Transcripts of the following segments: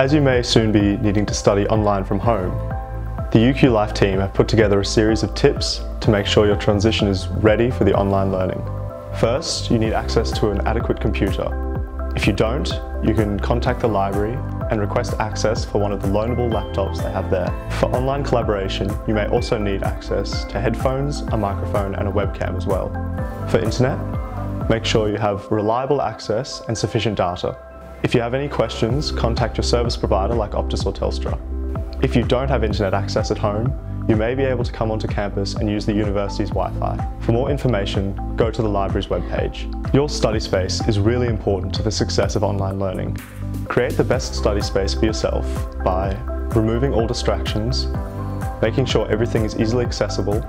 As you may soon be needing to study online from home, the UQ Life team have put together a series of tips to make sure your transition is ready for the online learning. First, you need access to an adequate computer. If you don't, you can contact the library and request access for one of the loanable laptops they have there. For online collaboration, you may also need access to headphones, a microphone and a webcam as well. For internet, make sure you have reliable access and sufficient data. If you have any questions, contact your service provider like Optus or Telstra. If you don't have internet access at home, you may be able to come onto campus and use the university's Wi-Fi. For more information, go to the library's webpage. Your study space is really important to the success of online learning. Create the best study space for yourself by removing all distractions, making sure everything is easily accessible,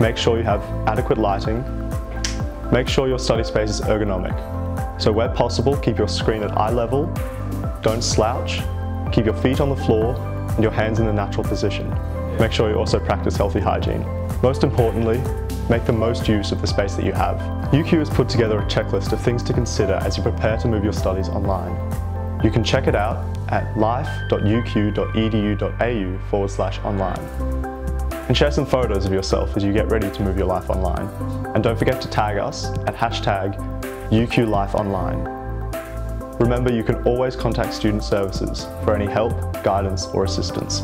make sure you have adequate lighting, make sure your study space is ergonomic. So where possible, keep your screen at eye level, don't slouch, keep your feet on the floor and your hands in a natural position. Make sure you also practice healthy hygiene. Most importantly, make the most use of the space that you have. UQ has put together a checklist of things to consider as you prepare to move your studies online. You can check it out at life.uq.edu.au forward slash online. And share some photos of yourself as you get ready to move your life online. And don't forget to tag us at hashtag UQLifeOnline. Remember, you can always contact Student Services for any help, guidance or assistance.